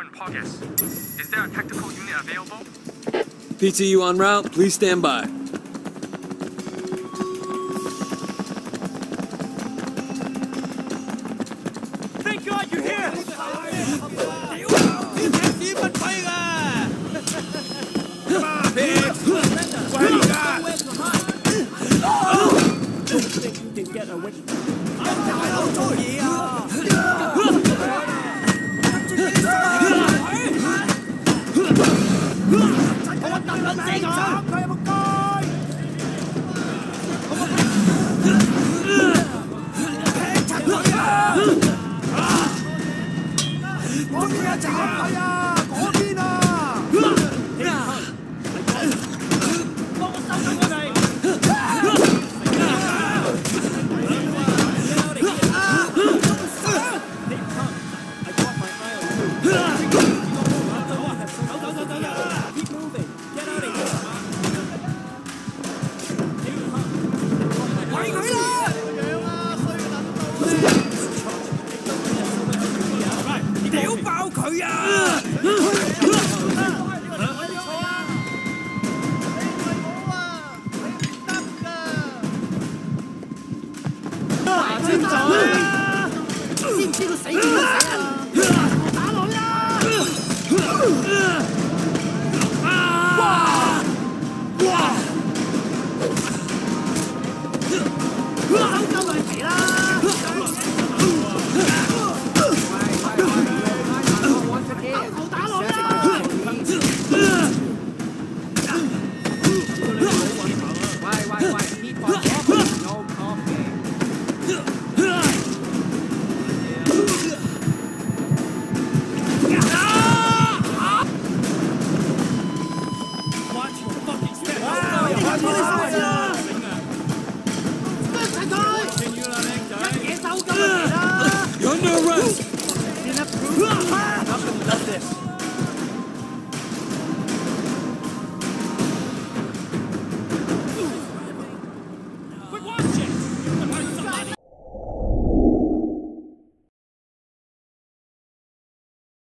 in Is there a tactical unit available? PTU on route, please stand by. Thank God you're here! Get away? I'm not 我们打人这个枪不开我们啊走啊！知唔知个死？You're under arrest!